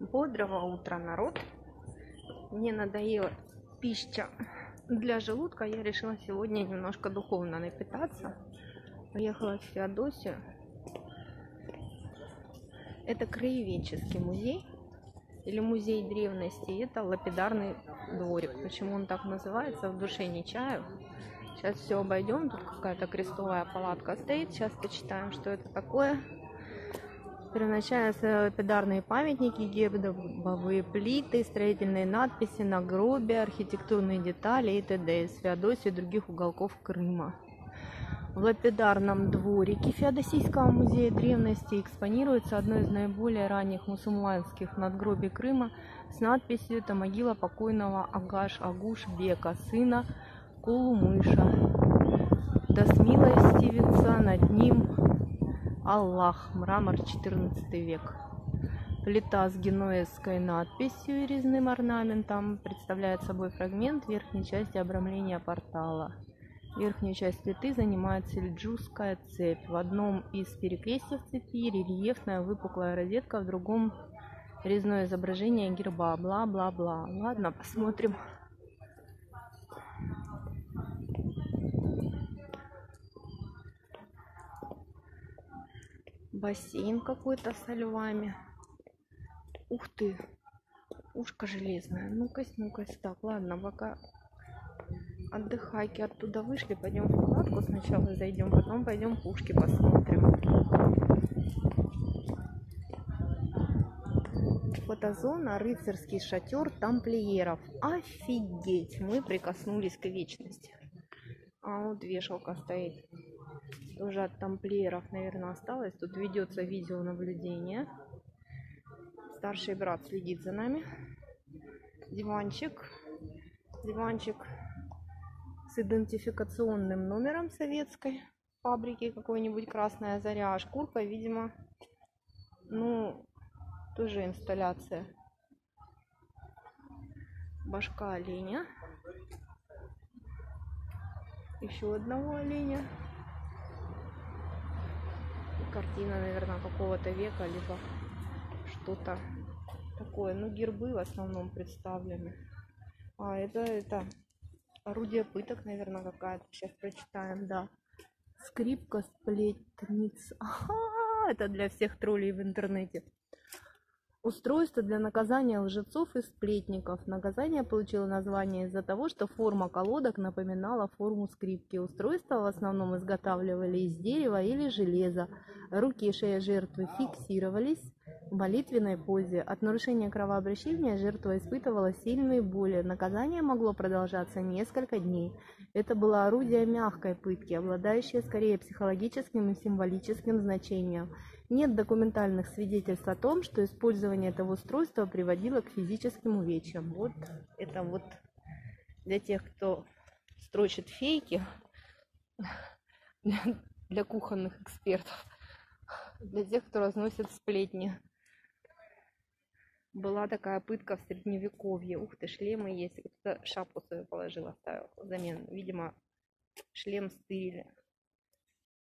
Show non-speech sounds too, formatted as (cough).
Бодрого утра, народ. Мне надоела пища для желудка. Я решила сегодня немножко духовно напитаться. Поехала в Феодосию. Это краеведческий музей или музей древности. Это лапидарный дворик. Почему он так называется, в душе не чаю. Сейчас все обойдем. Тут какая-то крестовая палатка стоит. Сейчас почитаем, что это такое. Первоначально лапидарные памятники, гербовые плиты, строительные надписи, нагробия, архитектурные детали и т.д. из Феодосии и других уголков Крыма. В лапидарном дворике Феодосийского музея древности экспонируется одно из наиболее ранних мусульманских надгробий Крыма с надписью «Это могила покойного Агаш Агуш Бека, сына Кулумыша. Да смилостивится Аллах, мрамор 14 век. Плита с генуэзской надписью и резным орнаментом представляет собой фрагмент верхней части обрамления портала. Верхнюю часть плиты занимает сельджусская цепь. В одном из перекрестьев цепи рельефная выпуклая розетка, в другом резное изображение герба. Бла-бла-бла. Ладно, посмотрим. Бассейн какой-то со львами. Ух ты, ушко железное. Ну-ка, ну-ка, так, ладно, пока отдыхайки оттуда вышли, пойдем в палатку сначала зайдем, потом пойдем пушки посмотрим. Фотозона, рыцарский шатер тамплиеров. Офигеть, мы прикоснулись к вечности. А вот вешалка стоит уже от тамплиеров, наверное, осталось. Тут ведется видеонаблюдение. Старший брат следит за нами. Диванчик. Диванчик с идентификационным номером советской фабрики какой-нибудь красная заря. шкурка, видимо, ну, тоже инсталляция. Башка оленя. Еще одного оленя картина, наверное, какого-то века, либо что-то такое. Ну, гербы в основном представлены. А, это, это орудие пыток, наверное, какая-то. Сейчас прочитаем, да. Скрипка сплетниц. (laughs) Ага, это для всех троллей в интернете. Устройство для наказания лжецов и сплетников. Наказание получило название из-за того, что форма колодок напоминала форму скрипки. Устройство в основном изготавливали из дерева или железа. Руки и шея жертвы фиксировались в молитвенной позе. От нарушения кровообращения жертва испытывала сильные боли. Наказание могло продолжаться несколько дней. Это было орудие мягкой пытки, обладающее скорее психологическим и символическим значением. Нет документальных свидетельств о том, что использование этого устройства приводило к физическим увечьям. Вот это вот для тех, кто строчит фейки, (laughs) для кухонных экспертов, для тех, кто разносит сплетни. Была такая пытка в средневековье. Ух ты, шлемы есть. Кто-то шапку свою положил, оставил взамен. Видимо, шлем стырили.